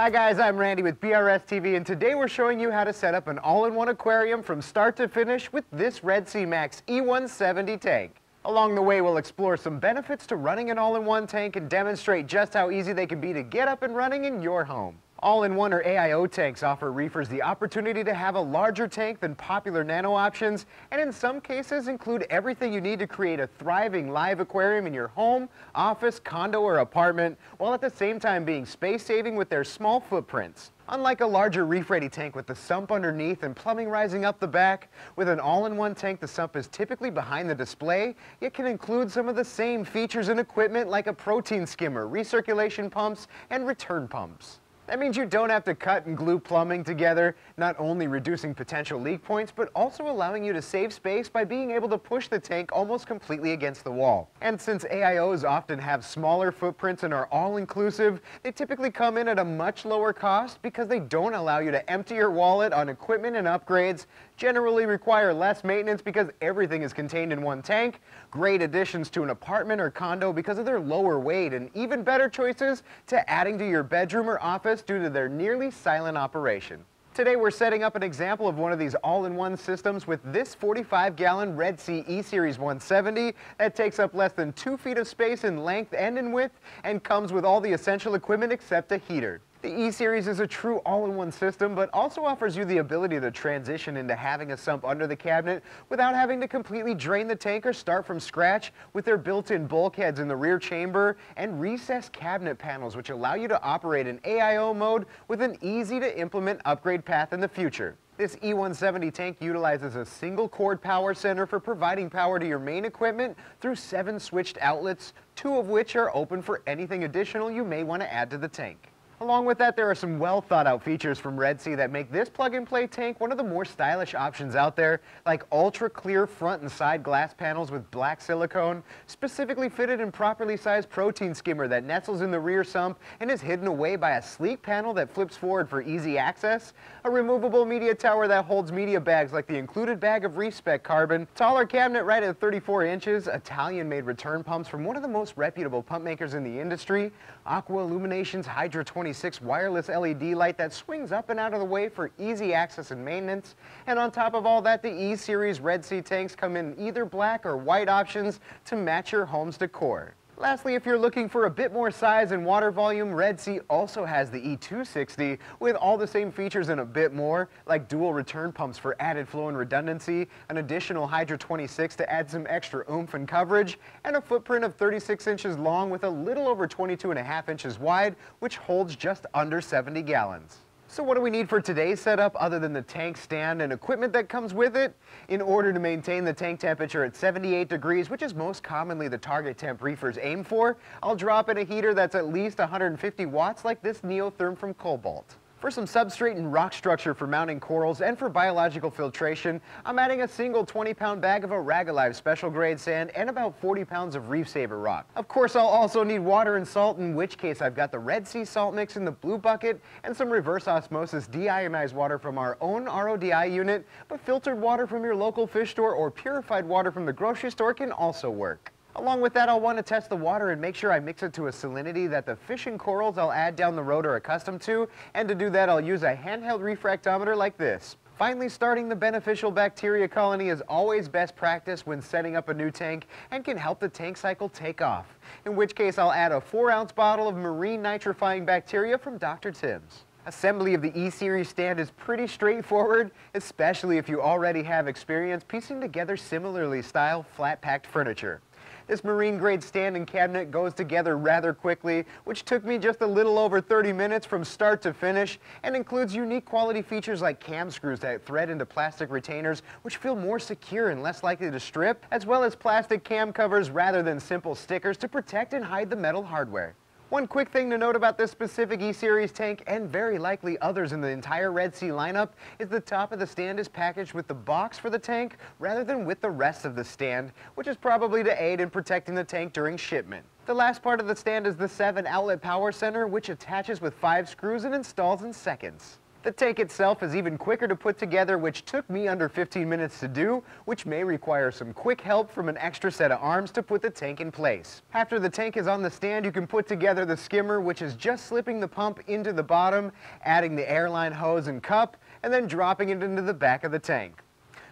Hi guys, I'm Randy with BRS TV and today we're showing you how to set up an all-in-one aquarium from start to finish with this Red Sea Max E170 tank. Along the way, we'll explore some benefits to running an all-in-one tank and demonstrate just how easy they can be to get up and running in your home. All-in-one or AIO tanks offer reefers the opportunity to have a larger tank than popular nano options, and in some cases include everything you need to create a thriving live aquarium in your home, office, condo, or apartment, while at the same time being space-saving with their small footprints. Unlike a larger reef-ready tank with the sump underneath and plumbing rising up the back, with an all-in-one tank the sump is typically behind the display, it can include some of the same features and equipment like a protein skimmer, recirculation pumps, and return pumps. That means you don't have to cut and glue plumbing together, not only reducing potential leak points, but also allowing you to save space by being able to push the tank almost completely against the wall. And since AIOs often have smaller footprints and are all-inclusive, they typically come in at a much lower cost because they don't allow you to empty your wallet on equipment and upgrades, generally require less maintenance because everything is contained in one tank, great additions to an apartment or condo because of their lower weight, and even better choices to adding to your bedroom or office due to their nearly silent operation. Today we're setting up an example of one of these all-in-one systems with this 45-gallon Red Sea E-Series 170 that takes up less than 2 feet of space in length and in width and comes with all the essential equipment except a heater. The E-Series is a true all-in-one system, but also offers you the ability to transition into having a sump under the cabinet without having to completely drain the tank or start from scratch with their built-in bulkheads in the rear chamber and recessed cabinet panels which allow you to operate in AIO mode with an easy-to-implement upgrade path in the future. This E170 tank utilizes a single cord power center for providing power to your main equipment through seven switched outlets, two of which are open for anything additional you may want to add to the tank. Along with that, there are some well thought out features from Red Sea that make this plug and play tank one of the more stylish options out there, like ultra clear front and side glass panels with black silicone, specifically fitted and properly sized protein skimmer that nestles in the rear sump and is hidden away by a sleek panel that flips forward for easy access, a removable media tower that holds media bags like the included bag of Reef Spec carbon, taller cabinet right at 34 inches, Italian made return pumps from one of the most reputable pump makers in the industry, Aqua Illuminations Hydra 20 26 wireless LED light that swings up and out of the way for easy access and maintenance. And on top of all that, the E-Series Red Sea tanks come in either black or white options to match your home's decor. Lastly, if you're looking for a bit more size and water volume, Red Sea also has the E260 with all the same features and a bit more, like dual return pumps for added flow and redundancy, an additional Hydra 26 to add some extra oomph and coverage, and a footprint of 36 inches long with a little over 22 and a half inches wide, which holds just under 70 gallons. So what do we need for today's setup other than the tank stand and equipment that comes with it? In order to maintain the tank temperature at 78 degrees, which is most commonly the target temp reefers aim for, I'll drop in a heater that's at least 150 watts like this Neotherm from Cobalt. For some substrate and rock structure for mounting corals and for biological filtration, I'm adding a single 20-pound bag of Arag-Alive special grade sand and about 40 pounds of Reef Saver rock. Of course, I'll also need water and salt, in which case I've got the Red Sea salt mix in the blue bucket and some reverse osmosis deionized water from our own RODI unit, but filtered water from your local fish store or purified water from the grocery store can also work. Along with that, I'll want to test the water and make sure I mix it to a salinity that the fish and corals I'll add down the road are accustomed to, and to do that I'll use a handheld refractometer like this. Finally, starting the beneficial bacteria colony is always best practice when setting up a new tank and can help the tank cycle take off, in which case I'll add a 4-ounce bottle of marine nitrifying bacteria from Dr. Tim's. Assembly of the E-Series stand is pretty straightforward, especially if you already have experience piecing together similarly styled flat-packed furniture. This marine grade stand and cabinet goes together rather quickly, which took me just a little over 30 minutes from start to finish, and includes unique quality features like cam screws that thread into plastic retainers, which feel more secure and less likely to strip, as well as plastic cam covers rather than simple stickers to protect and hide the metal hardware. One quick thing to note about this specific E-Series tank, and very likely others in the entire Red Sea lineup, is the top of the stand is packaged with the box for the tank rather than with the rest of the stand, which is probably to aid in protecting the tank during shipment. The last part of the stand is the 7 outlet power center, which attaches with 5 screws and installs in seconds. The tank itself is even quicker to put together, which took me under 15 minutes to do, which may require some quick help from an extra set of arms to put the tank in place. After the tank is on the stand, you can put together the skimmer, which is just slipping the pump into the bottom, adding the airline hose and cup, and then dropping it into the back of the tank.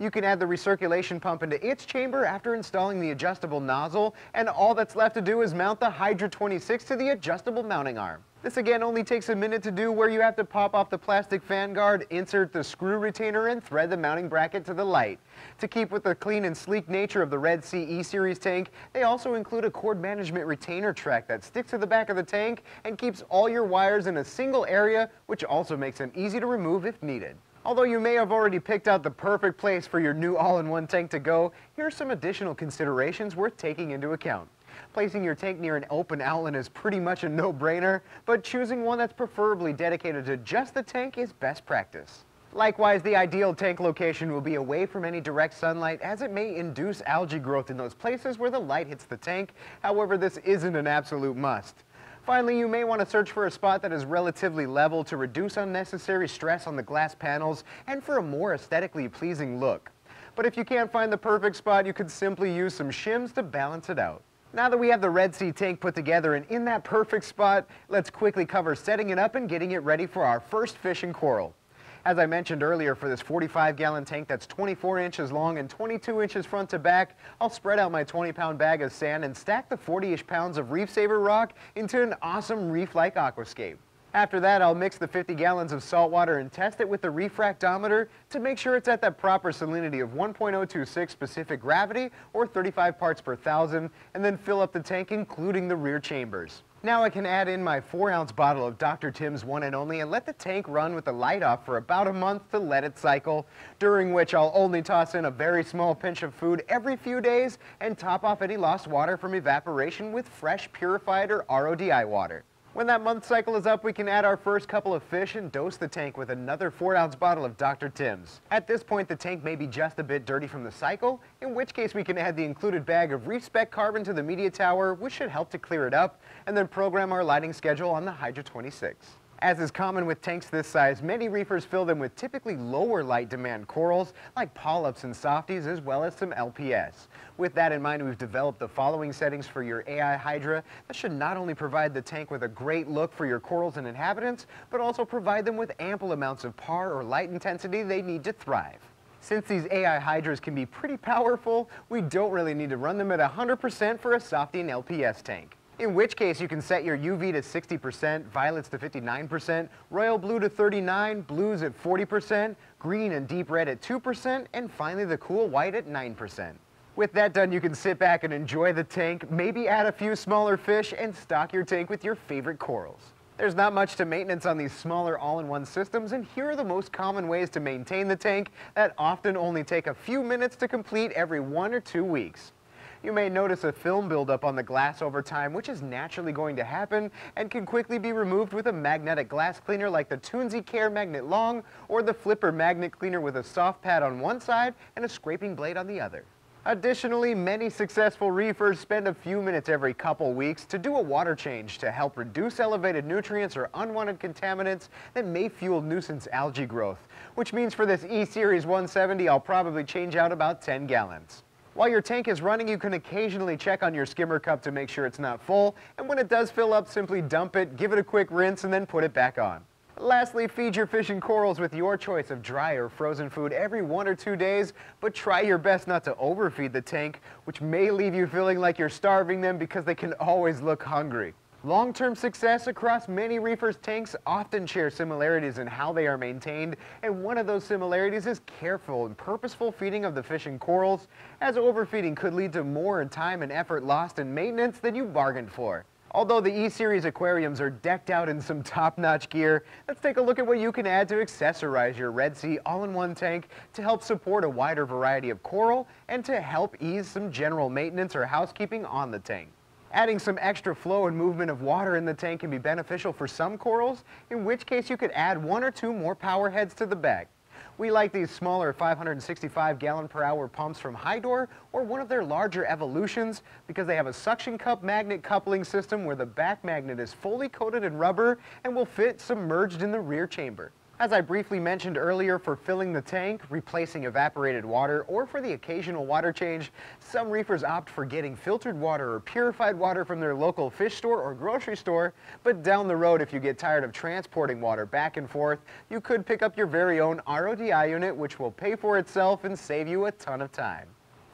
You can add the recirculation pump into its chamber after installing the adjustable nozzle, and all that's left to do is mount the Hydra 26 to the adjustable mounting arm. This again only takes a minute to do where you have to pop off the plastic fan guard, insert the screw retainer and thread the mounting bracket to the light. To keep with the clean and sleek nature of the Red Sea E-Series tank, they also include a cord management retainer track that sticks to the back of the tank and keeps all your wires in a single area, which also makes them easy to remove if needed. Although you may have already picked out the perfect place for your new all-in-one tank to go, here are some additional considerations worth taking into account. Placing your tank near an open outlet is pretty much a no-brainer, but choosing one that's preferably dedicated to just the tank is best practice. Likewise, the ideal tank location will be away from any direct sunlight as it may induce algae growth in those places where the light hits the tank. However, this isn't an absolute must. Finally, you may want to search for a spot that is relatively level to reduce unnecessary stress on the glass panels and for a more aesthetically pleasing look. But if you can't find the perfect spot, you could simply use some shims to balance it out. Now that we have the Red Sea tank put together and in that perfect spot, let's quickly cover setting it up and getting it ready for our first fish and coral. As I mentioned earlier, for this 45 gallon tank that's 24 inches long and 22 inches front to back, I'll spread out my 20 pound bag of sand and stack the 40-ish pounds of Reef Saver rock into an awesome reef-like aquascape. After that, I'll mix the 50 gallons of salt water and test it with the refractometer to make sure it's at that proper salinity of 1.026 specific gravity or 35 parts per thousand, and then fill up the tank including the rear chambers. Now I can add in my 4 ounce bottle of Dr. Tim's One and Only and let the tank run with the light off for about a month to let it cycle, during which I'll only toss in a very small pinch of food every few days and top off any lost water from evaporation with fresh purified or RODI water. When that month cycle is up, we can add our first couple of fish and dose the tank with another 4 ounce bottle of Dr. Tim's. At this point, the tank may be just a bit dirty from the cycle, in which case we can add the included bag of Reef Spec carbon to the media tower, which should help to clear it up, and then program our lighting schedule on the Hydra 26. As is common with tanks this size, many reefers fill them with typically lower light demand corals like polyps and softies as well as some LPS. With that in mind, we've developed the following settings for your AI Hydra that should not only provide the tank with a great look for your corals and inhabitants, but also provide them with ample amounts of PAR or light intensity they need to thrive. Since these AI hydras can be pretty powerful, we don't really need to run them at 100% for a Softy and LPS tank in which case you can set your UV to 60%, violets to 59%, royal blue to 39, blues at 40%, green and deep red at 2%, and finally the cool white at 9%. With that done, you can sit back and enjoy the tank, maybe add a few smaller fish, and stock your tank with your favorite corals. There's not much to maintenance on these smaller all-in-one systems, and here are the most common ways to maintain the tank that often only take a few minutes to complete every one or two weeks. You may notice a film buildup on the glass over time, which is naturally going to happen and can quickly be removed with a magnetic glass cleaner like the Tunze Care Magnet Long or the Flipper Magnet Cleaner with a soft pad on one side and a scraping blade on the other. Additionally, many successful reefers spend a few minutes every couple weeks to do a water change to help reduce elevated nutrients or unwanted contaminants that may fuel nuisance algae growth, which means for this E-Series 170 I'll probably change out about 10 gallons. While your tank is running, you can occasionally check on your skimmer cup to make sure it's not full, and when it does fill up, simply dump it, give it a quick rinse, and then put it back on. Lastly, feed your fish and corals with your choice of dry or frozen food every one or two days, but try your best not to overfeed the tank, which may leave you feeling like you're starving them because they can always look hungry. Long-term success across many reefers' tanks often share similarities in how they are maintained, and one of those similarities is careful and purposeful feeding of the fish and corals, as overfeeding could lead to more time and effort lost in maintenance than you bargained for. Although the E-Series aquariums are decked out in some top-notch gear, let's take a look at what you can add to accessorize your Red Sea all-in-one tank to help support a wider variety of coral and to help ease some general maintenance or housekeeping on the tank. Adding some extra flow and movement of water in the tank can be beneficial for some corals, in which case you could add one or two more power heads to the bag. We like these smaller 565 gallon per hour pumps from Hydor or one of their larger evolutions because they have a suction cup magnet coupling system where the back magnet is fully coated in rubber and will fit submerged in the rear chamber. As I briefly mentioned earlier, for filling the tank, replacing evaporated water, or for the occasional water change, some reefers opt for getting filtered water or purified water from their local fish store or grocery store. But down the road, if you get tired of transporting water back and forth, you could pick up your very own RODI unit, which will pay for itself and save you a ton of time.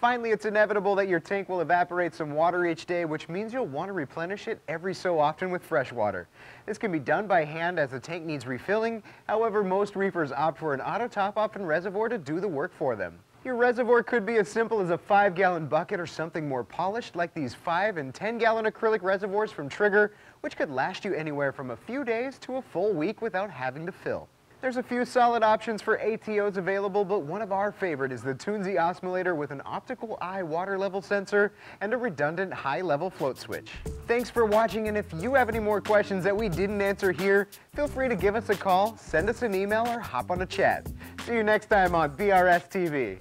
Finally, it's inevitable that your tank will evaporate some water each day, which means you'll want to replenish it every so often with fresh water. This can be done by hand as the tank needs refilling. However, most reefers opt for an auto top-off and reservoir to do the work for them. Your reservoir could be as simple as a 5-gallon bucket or something more polished like these 5 and 10-gallon acrylic reservoirs from Trigger, which could last you anywhere from a few days to a full week without having to fill. There's a few solid options for ATOs available, but one of our favorite is the Tunze Osmolator with an optical eye water level sensor and a redundant high-level float switch. Thanks for watching, and if you have any more questions that we didn't answer here, feel free to give us a call, send us an email, or hop on a chat. See you next time on BRS TV.